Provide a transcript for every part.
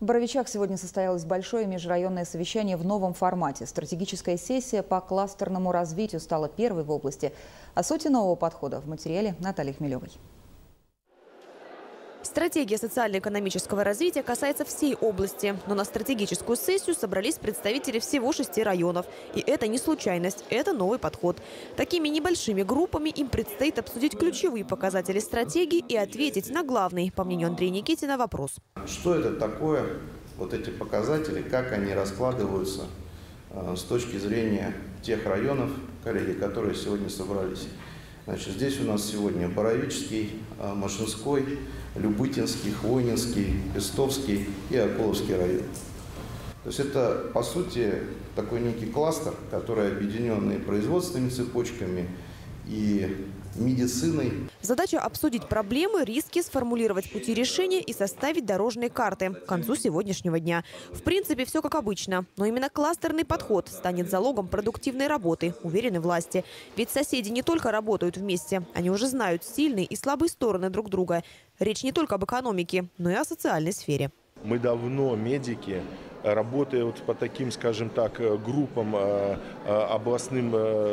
В Боровичах сегодня состоялось большое межрайонное совещание в новом формате. Стратегическая сессия по кластерному развитию стала первой в области. О сути нового подхода в материале Натальи Хмелевой. Стратегия социально-экономического развития касается всей области. Но на стратегическую сессию собрались представители всего шести районов. И это не случайность, это новый подход. Такими небольшими группами им предстоит обсудить ключевые показатели стратегии и ответить на главный, по мнению Андрея Никитина, вопрос. Что это такое, вот эти показатели, как они раскладываются э, с точки зрения тех районов, коллеги, которые сегодня собрались. Значит, здесь у нас сегодня Боровический, э, Машинской, Любытинский, Хвойнинский, Пестовский и Акуловский район. То есть это, по сути, такой некий кластер, который объединенный производственными цепочками и медициной. Задача обсудить проблемы, риски, сформулировать пути решения и составить дорожные карты к концу сегодняшнего дня. В принципе, все как обычно. Но именно кластерный подход станет залогом продуктивной работы, уверены власти. Ведь соседи не только работают вместе, они уже знают сильные и слабые стороны друг друга. Речь не только об экономике, но и о социальной сфере. Мы давно, медики, работая вот по таким, скажем так, э, группам, э, э, областным,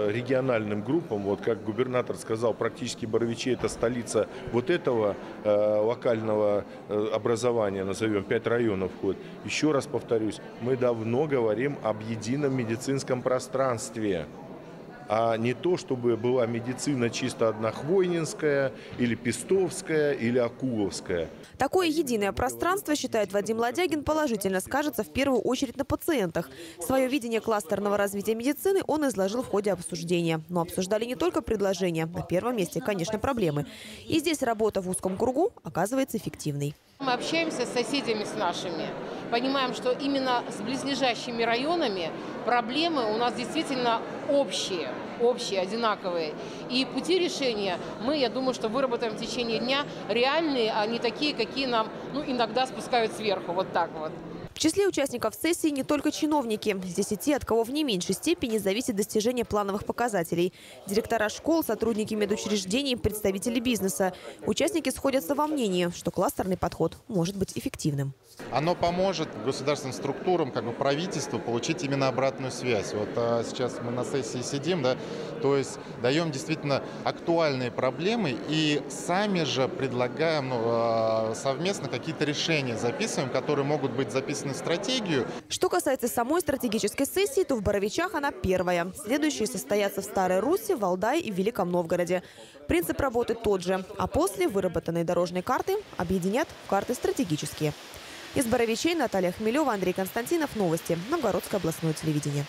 региональным группам, вот как губернатор сказал, практически Боровичи это столица вот этого локального образования, назовем, пять районов входит. Еще раз повторюсь, мы давно говорим об едином медицинском пространстве а не то, чтобы была медицина чисто одна Хвойнинская, или Пестовская, или Акуловская. Такое единое пространство, считает Вадим Ладягин, положительно скажется в первую очередь на пациентах. Свое видение кластерного развития медицины он изложил в ходе обсуждения. Но обсуждали не только предложения. На первом месте, конечно, проблемы. И здесь работа в узком кругу оказывается эффективной. Мы общаемся с соседями с нашими, понимаем, что именно с близлежащими районами проблемы у нас действительно общие, общие, одинаковые. И пути решения мы, я думаю, что выработаем в течение дня реальные, а не такие, какие нам ну, иногда спускают сверху, вот так вот. В числе участников сессии не только чиновники. Здесь и те, от кого в не меньшей степени зависит достижение плановых показателей. Директора школ, сотрудники медучреждений, представители бизнеса. Участники сходятся во мнении, что кластерный подход может быть эффективным. Оно поможет государственным структурам, как бы правительству, получить именно обратную связь. Вот а сейчас мы на сессии сидим, да, то есть даем действительно актуальные проблемы и сами же предлагаем ну, а, совместно какие-то решения записываем, которые могут быть записаны на стратегию. Что касается самой стратегической сессии, то в Боровичах она первая. Следующие состоятся в Старой Руси, Валдае и Великом Новгороде. Принцип работы тот же, а после выработанные дорожные карты объединят в карты стратегические. Из Боровичей Наталья Хмелева, Андрей Константинов. Новости. Новгородское областное телевидение.